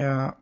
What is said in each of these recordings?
Yeah.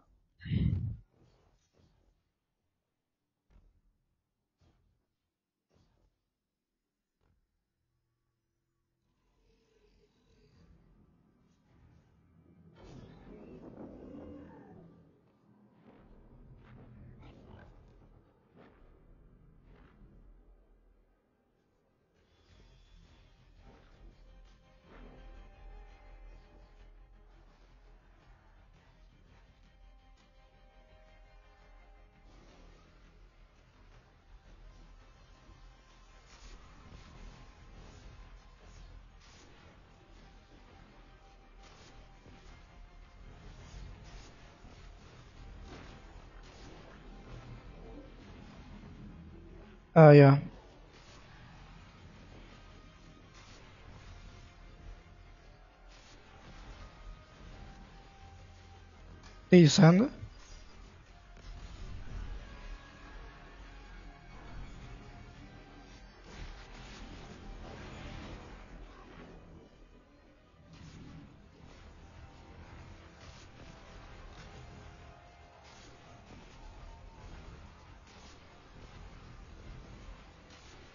Uh, yeah. Did you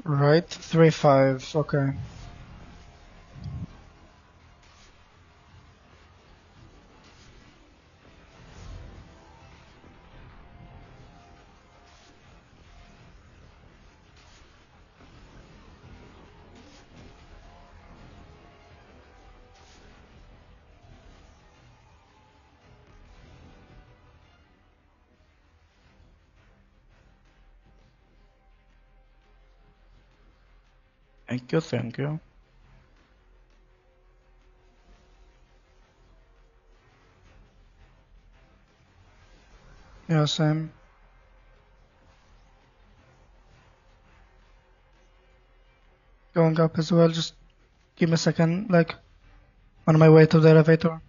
Right, three five. Okay. Thank you, thank you. Yeah, same. Going up as well, just give me a second, like, on my way to the elevator.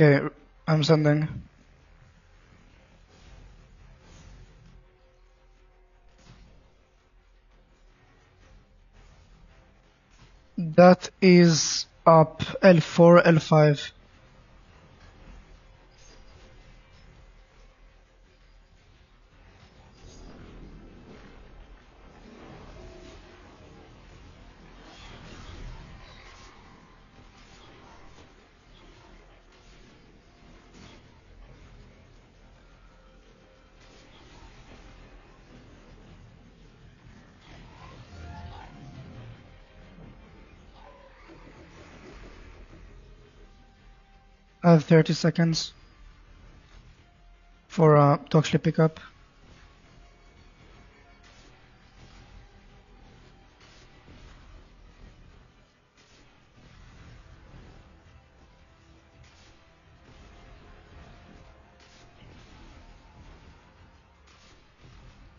Okay, I'm sending. That is up L4, L5. I have 30 seconds for uh, to actually pick up.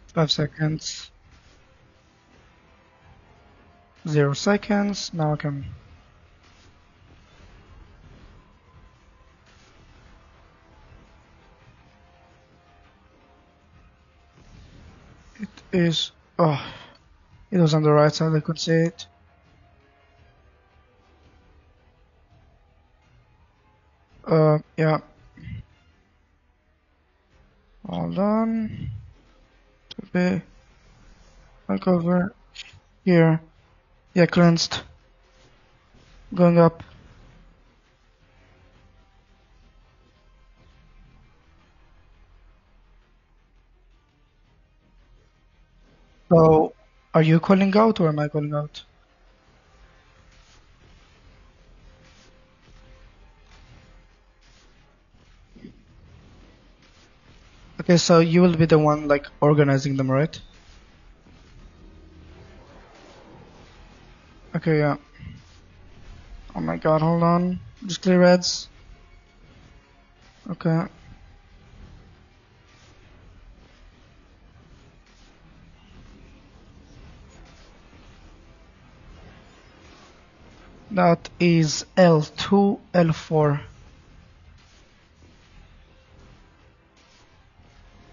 Five seconds. Zero seconds. Now I can. It is. Oh, it was on the right side. I could see it. Uh, yeah. Hold on. To be. Go over here. Yeah, cleansed. Going up. So, are you calling out or am I calling out? Okay, so you will be the one like organizing them, right? Okay, yeah. Oh my god, hold on. Just clear reds. Okay. that is L2, L4.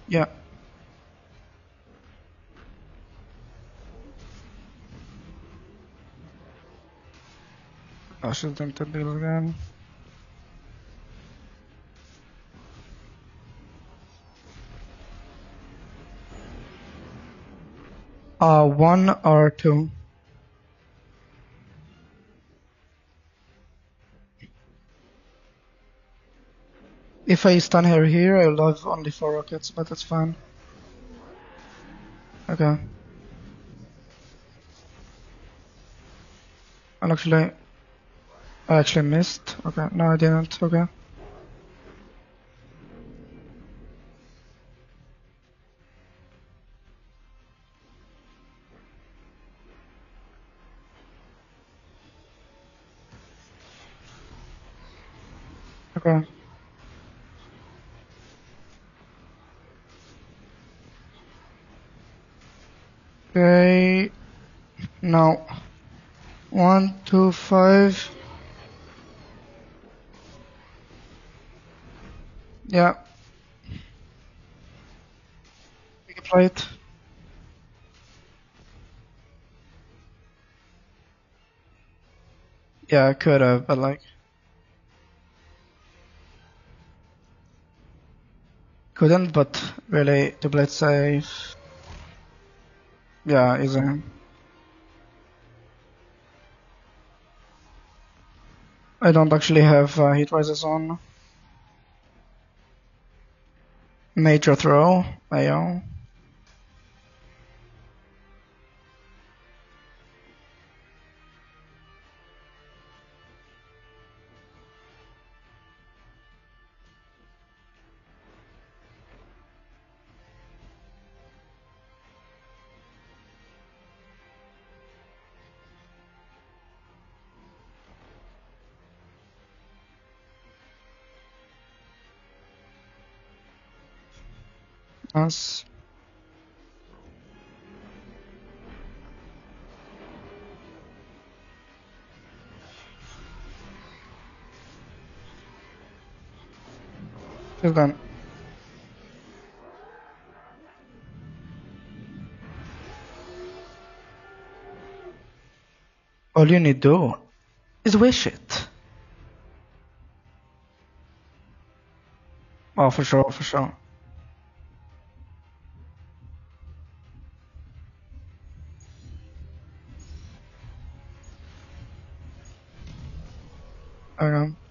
Yeah. I should attempt to build again. Uh, one or two. If I stun her here, I'll have only four rockets, but that's fine. Okay. I'll actually... I actually missed. Okay, no I didn't. Okay. Okay. Okay. Now. One, two, five. Yeah. Pick a plate. Yeah, I could have, but like. Couldn't, but really, play it safe. Yeah, easy. I don't actually have uh, heat rises on. Major throw, AO. Nice. She's. All you need to do is wish it. Oh, for sure, for sure. Okay.